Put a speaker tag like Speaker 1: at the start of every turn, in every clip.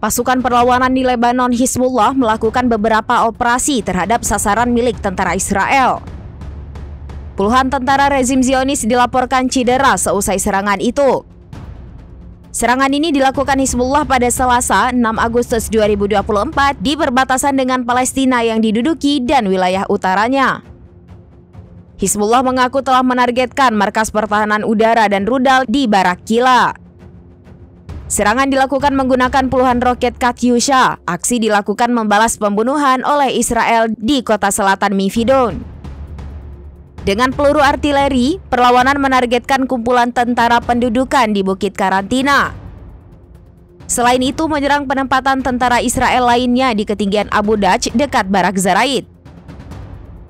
Speaker 1: Pasukan perlawanan di Lebanon Hizbullah melakukan beberapa operasi terhadap sasaran milik tentara Israel. Puluhan tentara rezim Zionis dilaporkan cedera seusai serangan itu. Serangan ini dilakukan Hizbullah pada Selasa 6 Agustus 2024 di perbatasan dengan Palestina yang diduduki dan wilayah utaranya. Hizbullah mengaku telah menargetkan markas pertahanan udara dan rudal di Barak Kila. Serangan dilakukan menggunakan puluhan roket Katyusha. Aksi dilakukan membalas pembunuhan oleh Israel di kota selatan Mifidon. Dengan peluru artileri, perlawanan menargetkan kumpulan tentara pendudukan di Bukit Karantina. Selain itu, menyerang penempatan tentara Israel lainnya di ketinggian Abu Daj dekat Barak Zaraid.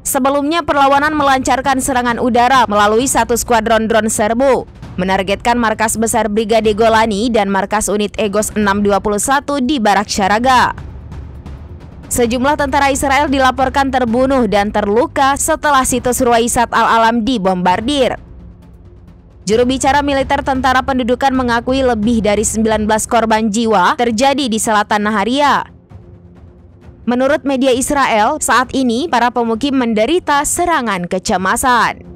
Speaker 1: Sebelumnya, perlawanan melancarkan serangan udara melalui satu skuadron drone serbu menargetkan markas besar Brigade Golani dan markas unit Egos 621 di Barak Syaraga. Sejumlah tentara Israel dilaporkan terbunuh dan terluka setelah situs Ruwaisat Al-Alam dibombardir. Juru bicara militer tentara pendudukan mengakui lebih dari 19 korban jiwa terjadi di selatan Naharia. Menurut media Israel, saat ini para pemukim menderita serangan kecemasan.